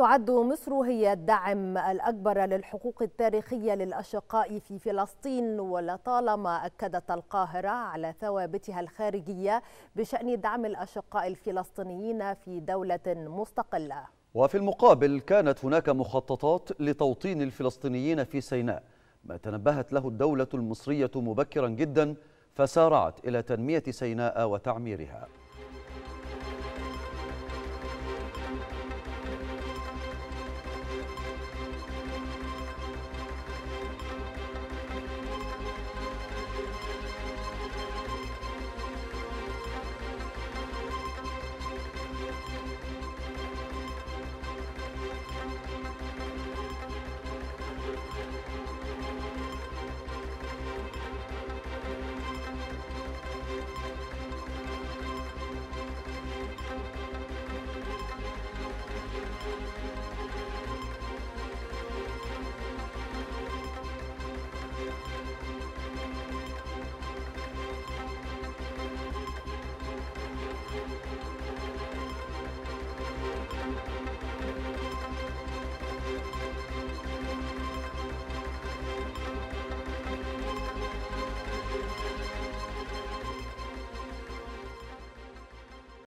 تعد مصر هي الدعم الأكبر للحقوق التاريخية للأشقاء في فلسطين ولطالما أكدت القاهرة على ثوابتها الخارجية بشأن دعم الأشقاء الفلسطينيين في دولة مستقلة. وفي المقابل كانت هناك مخططات لتوطين الفلسطينيين في سيناء. ما تنبهت له الدولة المصرية مبكرا جدا فسارعت إلى تنمية سيناء وتعميرها.